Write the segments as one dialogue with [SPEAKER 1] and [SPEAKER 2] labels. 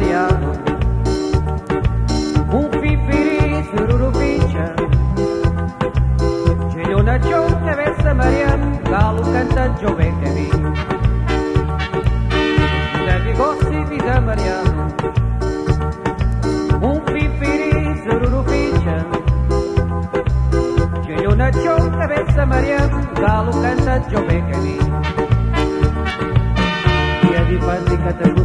[SPEAKER 1] Mariano Un pipiri sururupicha Gelho na chão, cabeça Mariano Galo canta, jovem que vi. Deve gostar vida Mariano Un pipiri sururupicha Gelho na chão, cabeça Mariano Galo canta, jovem que vi. De fábrica do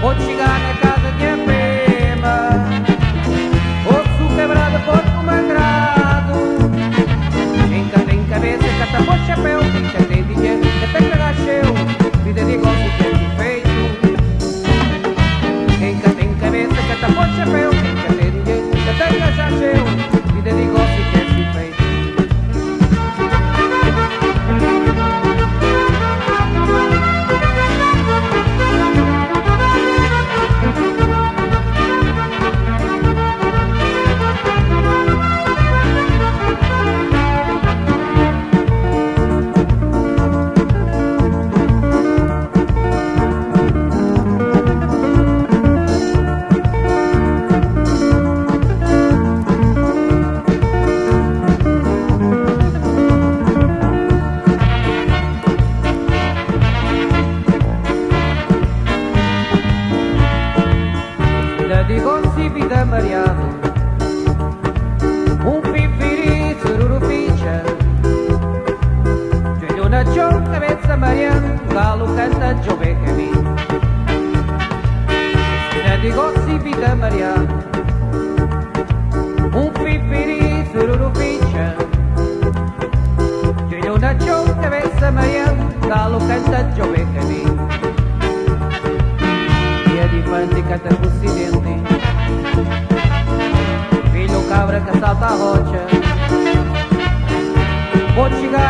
[SPEAKER 1] Vou chegar na casa de Apema Osso quebrado, corpo magrado Quem cá tem cabeça, catapou chapéu pipi da Mariano, un pipirì zururifice, c'è cioè, una giorna mezza Mariano, calo canta giove che mi. Ne dico si pita Mariano, un pipirì zururifice, c'è cioè, una giorna mezza Mariano, calo canta giove che mi. Via di fanti canta così dentro. senhora que a salta rocha. Vou te ligar.